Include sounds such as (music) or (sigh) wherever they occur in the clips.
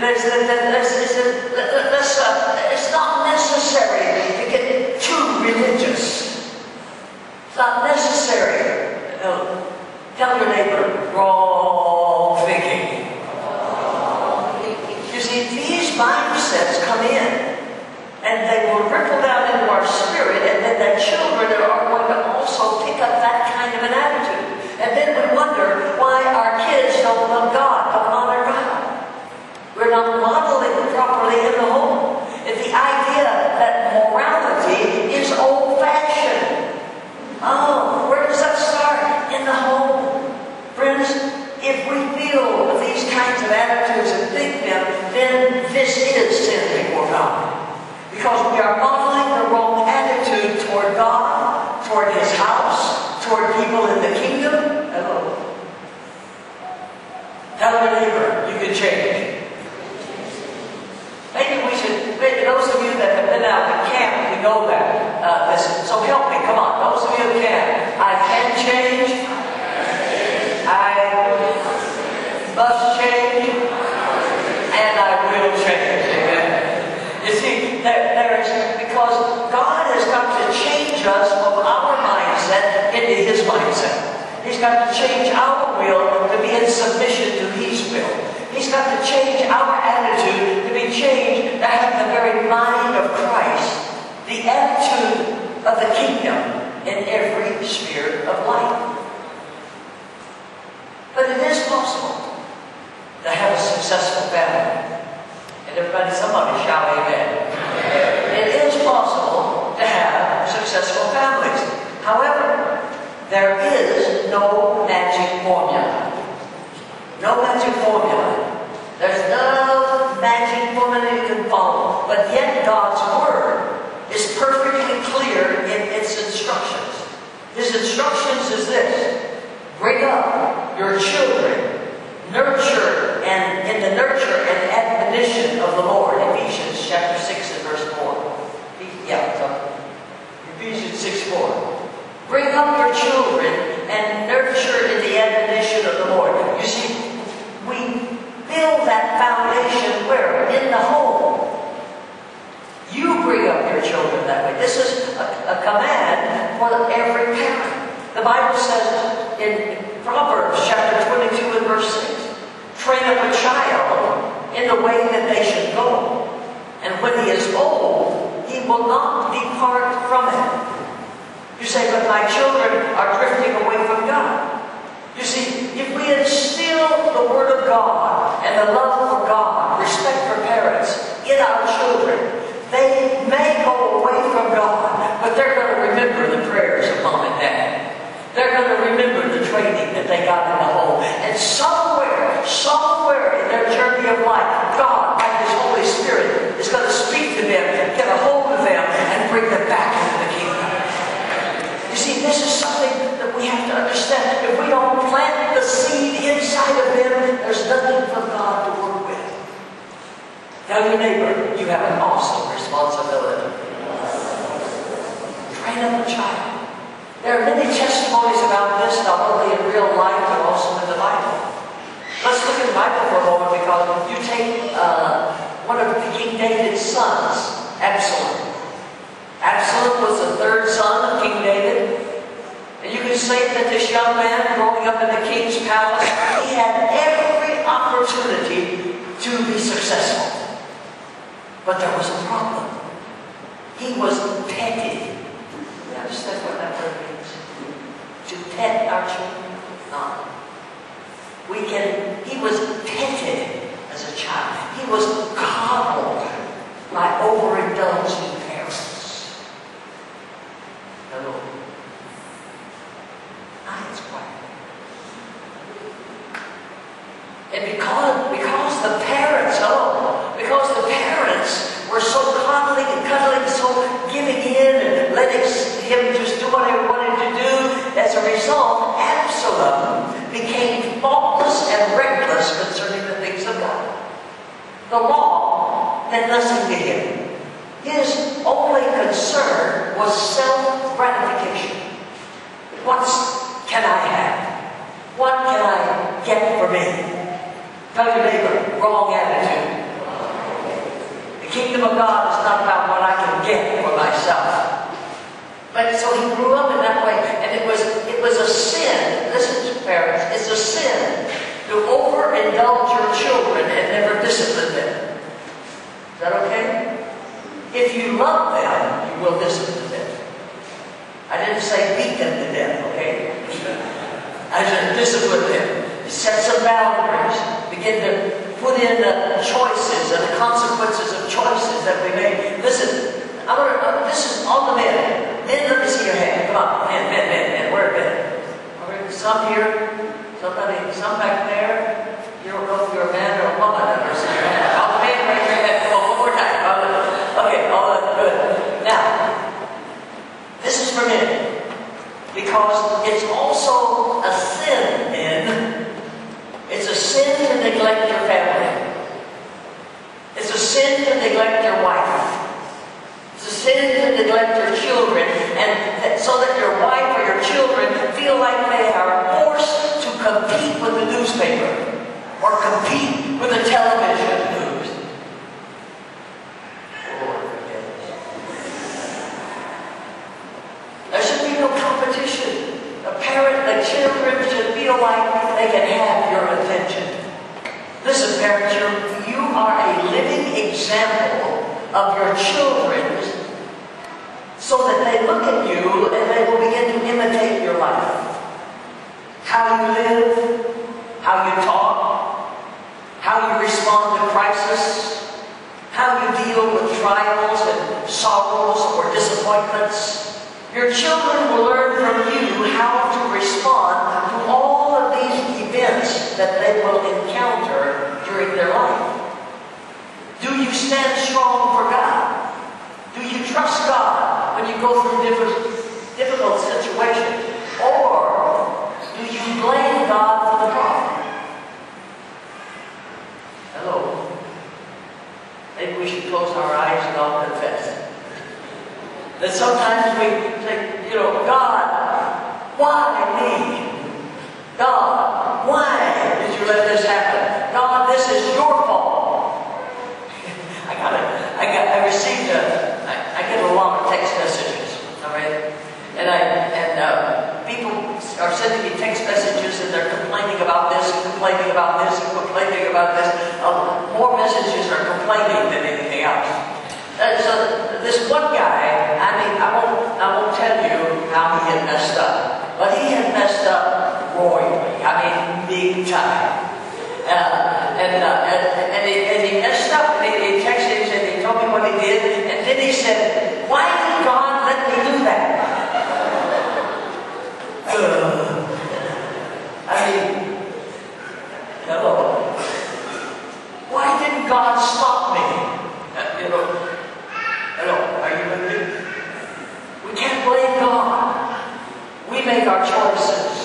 there's, there's, there's, uh, it's not necessary to get too religious. It's not necessary. No. Tell your neighbor, wrong thinking. You see, these mindsets come in and they will ripple down into our spirit, and then the children are going to also pick up that kind of an attitude. And then we wonder why our kids don't love God, don't honor God. We're not modeling properly in the home. If the idea that morality is old-fashioned. Oh, where does that start? In the home. Friends, if we feel these kinds of attitudes and think them, then this is sin before God. Because we are modeling the wrong attitude toward God, toward His house, toward people in the kingdom. Hello. Tell your neighbor, you can change. Maybe we should, maybe those of you that have been out in camp, we know that. Uh, listen, so help me, come on. Those of you that can. I can change. I must change. And I will change. Amen. You see, there, there is, because God has got to change us from our mindset into His mindset. He's got to change our will to be in submission to His will. He's got to change our attitude to be changed to have the very mind of Christ, the attitude of the kingdom in every sphere of life. But it is possible to have a successful family. And everybody, somebody shout amen. It is possible to have successful families. However, there is no magic formula. No magic formula. There's no magic formula you can follow. But yet God's Word is perfectly clear in its instructions. His instructions is this. Bring up your children. Nurture and in the nurture and admonition of the Lord. Ephesians chapter 6 and verse 4. Yeah, Ephesians 6 4. Bring up your children and nurture in the admonition of the Lord. You see, we build that foundation where? In the home. You bring up your children that way. This is a, a command for every parent. The Bible says in Proverbs chapter 22 and verse 6, train up a child in the way that they should go. And when he is old, he will not depart from it. You say, but my children are drifting away from God. You see, if we instill the Word of God and the love for God, respect for parents in our children, they may go away from God, but they're going to remember the prayers of mom and dad. They're going to remember the training that they got in the home. And somewhere, somewhere in their journey of life, God, like His Holy Spirit, is going to speak to them, get a hold of them, and bring them back into the kingdom. You see, this is something that we have to understand. If we don't plant the seed inside of them, there's nothing for God to work with. Tell your neighbor, you have an awesome responsibility. Train up a child. There are many testimonies about this, not only in real life, but also in the Bible. Let's look at the Bible for a moment because you take uh, one of King David's sons, Absalom. Absalom was the third son of King David. And you can say that this young man growing up in the king's palace, he had every opportunity to be successful. But there was a problem. He was petted. You understand what that word means? To pet our children? No. We can, he was petted as a child. He was coddled by overindulging parents. Hello. It's quiet. And because, because the parents, oh, because the parents were so coddling and cuddling, so giving in and letting him just do what he wanted to do, as a result, Absalom became faultless and reckless concerning the things of God. The law meant nothing to him. His only concern was self-gratification. What can I have? What can I get for me? Tell your neighbor, wrong attitude. The kingdom of God is not about what I can get for myself. But so he grew up in that way, and it was it was a sin. Listen to parents, it's a sin to overindulge your children and never discipline them. Is that okay? If you love them, you will discipline them. I didn't say beat them to death, okay? (laughs) I said discipline them. Set some boundaries. Begin to put in the choices and the consequences of choices that we make. Listen, I'm gonna, uh, this is all the men. Men, let me see your hand. Come on, men, men, men, men. Where are men? Some here, somebody, some back there. You don't know if you're a man or a woman. Hand. All the men, raise your hand. Come on, one more time. All Okay, all that, good. Now, this is for men. Because it's also a sin in, it's a sin to neglect your family. It's a sin to neglect your wife. It's a sin to neglect your children, and that, so that your wife or your children feel like they are forced to compete with the newspaper or compete with a television news. Lord, forgive us. There should be no competition. A parent, the children should feel like they can have your attention. Listen, parents, you're, you are a living example of your children so that they look at you and they will begin to imitate your life. How you live, how you talk, how you respond to crisis, how you deal with trials and sorrows or disappointments. Your children will learn from you how to respond to all of these events that they will encounter during their life. Do you stand strong for God? Do you trust God when you go through different, difficult situations? Or do you blame God for the problem? Hello? Maybe we should close our eyes and all confess. That sometimes we say, you know, God, why me? God, why did you let this happen? God, this is your fault. (laughs) I got it. I got. I received a. I, I get a lot of text messages. All right, and I and uh, people are sending me text messages and they're complaining about this, and complaining about this, and complaining about this. Uh, more messages are complaining than anything else. And so this one guy, I mean, I won't, I won't tell you how he had messed up, but he had messed up royally. I mean, big time. Uh, and, uh, and, and, he, and he messed up, and he, he texted me, and he told me what he did, and then he said, why did God let me do that? Uh, I mean, hello. Why didn't God stop me? Uh, you know, hello, are you with me? We can't blame God. We make our choices.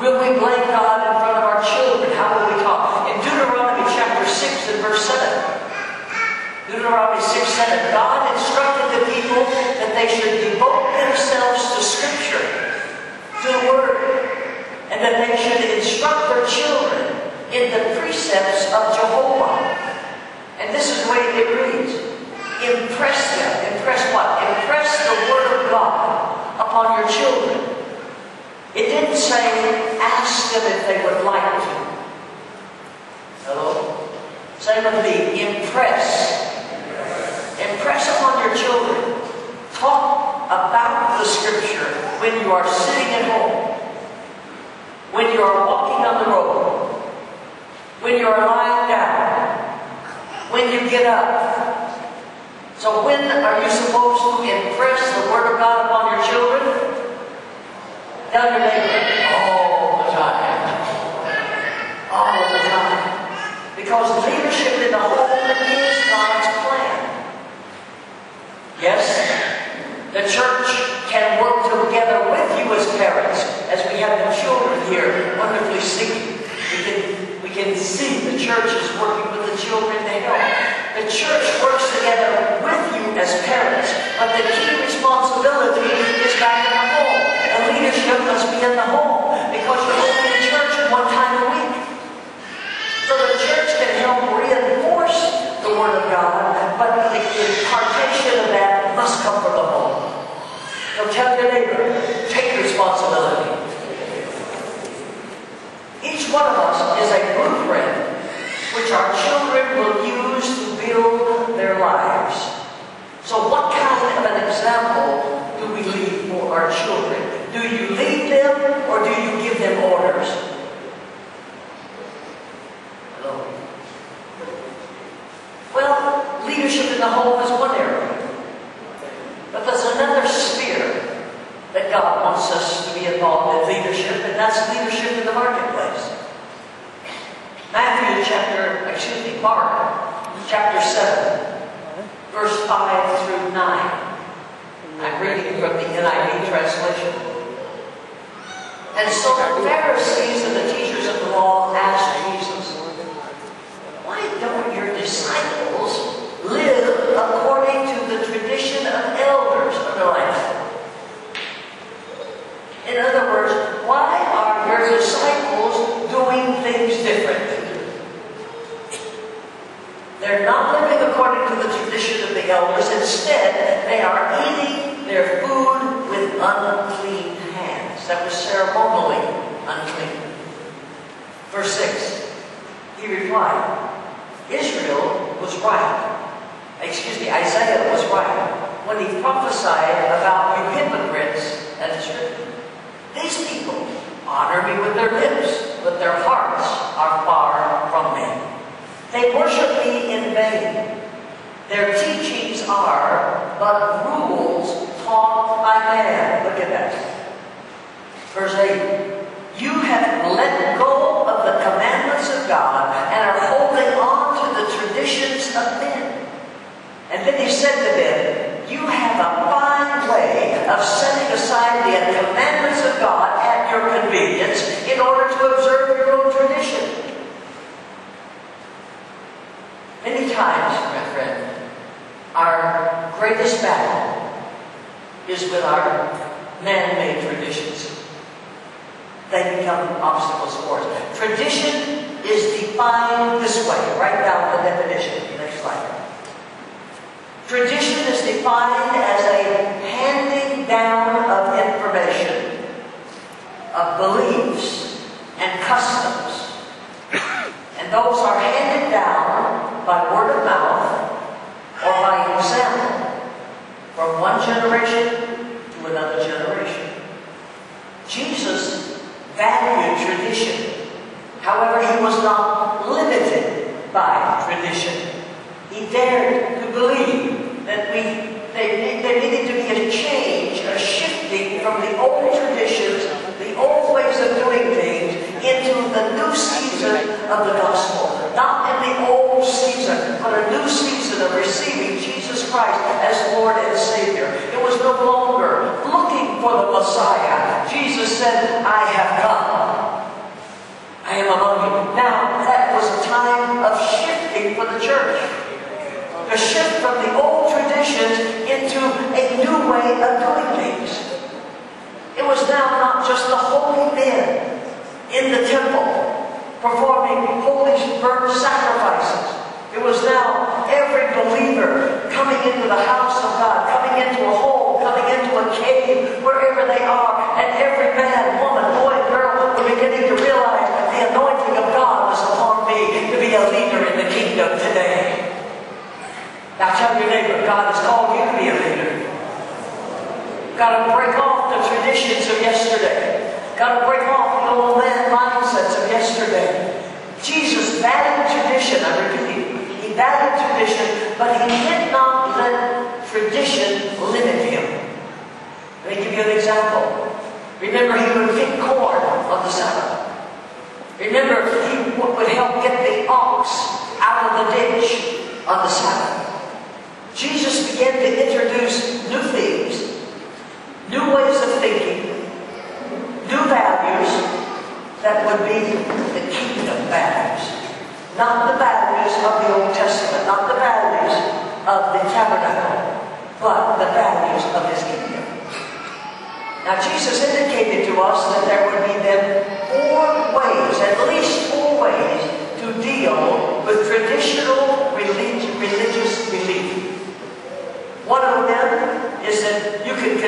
Will we blame God in front of our children? How will we talk? In Deuteronomy chapter 6 and verse 7, Deuteronomy 6 7, God instructed the people that they should devote themselves to Scripture, to the Word, and that they should instruct their children in the precepts of Jehovah. And this is the way it reads. Impress them. Impress what? Impress God upon your children. It didn't say ask them if they would like to. Hello? Say with me, impress. Impress upon your children. Talk about the Scripture when you are sitting at home, when you are walking on the road, when you are lying down, when you get up. So when are you supposed to impress the Word of God upon your children? Your neighbor, all the time. All the time. Because leadership in the home is God's plan. Yes, the church can work together with you as parents, as we have the children here wonderfully singing. We can, we can see the church is working with the children they know. The church works together with you as parents, but the key responsibility is back leadership must be in the home because you're only in church one time a week. So the church can help reinforce the Word of God, but the impartation of that must come from the home. So tell your neighbor, take responsibility. Each one of us is a blueprint which our children involved in leadership, and that's leadership in the marketplace. Matthew chapter, excuse me, Mark chapter 7, verse 5 through 9. I'm reading from the NIV translation. And so the Pharisees and the teachers of the law asked Jesus, Why don't your disciples live according to the tradition of elders of the land? In other words, why are your disciples doing things different? They're not living according to the tradition of the elders. Instead, they are eating their food with unclean hands. That was ceremonially unclean. Verse 6. He replied, Israel was right. Excuse me, Isaiah was right when he prophesied about you hypocrites and it's These people honor me with their lips, but their hearts are far from me. They worship me in vain. Their teachings are but rules taught by man. Look at that. Verse 8. You have let go of the commandments of God and are holding on to the traditions of men. And then he said to them, You have a fine way of setting aside the commandments of God at your convenience in order to observe your own tradition. Many times, my friend, our greatest battle is with our man-made traditions. They become obstacles for us. Tradition is defined this way. Write down the definition. Next slide. Tradition is defined as a handing down of information, of beliefs, and customs. And those are handed down by word of mouth or by example from one generation to another generation. Jesus valued tradition. However, he was not limited by tradition. He dared to believe that we they, there needed to be a change, a shifting from the old traditions, the old ways of doing things, into the new season of the gospel. Not in the old season, but a new season of receiving Jesus Christ as Lord and Savior. It was no longer looking for the Messiah. Jesus said, I have come. I am among you. Now, that was a time of shifting for the church. A shift from the old traditions into a new way of doing things. It was now not just the holy men in the temple performing holy burnt sacrifices. It was now every believer coming into the house of God, coming into a home, coming into a cave, wherever they are, and every man, woman, boy, girl were beginning to realize the anointing of God was upon me to be a leader in the kingdom today. Now tell your neighbor, God has called you to be a leader. Got to break off the traditions of yesterday. Got to break off the old man mindsets of yesterday. Jesus valued tradition, I repeat. He valued tradition, but he did not let tradition limit him. Let me give you an example. Remember, he would pick corn on the Sabbath. Remember, he would help get the ox out of the ditch on the Sabbath. Jesus began to introduce new things, new ways of thinking, new values that would be the kingdom values. Not the values of the Old Testament, not the values of the tabernacle, but the values of his kingdom. Now Jesus indicated to us that there would be then four ways, at least four ways, to deal with traditional religious belief. One of them is that you can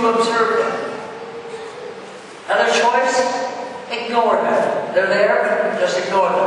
to observe them. Another choice, ignore them. They're there, just ignore them.